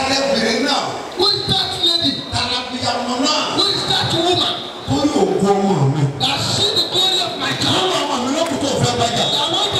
arábìnrin náà. who is that lady. tarabiyamọ náà. who is that woman. kórè ògùn ọmọ mi. that she the glory of my God. kórè ọmọ mi lókùtò fẹ́ bàjẹ́. àwọn ọmọ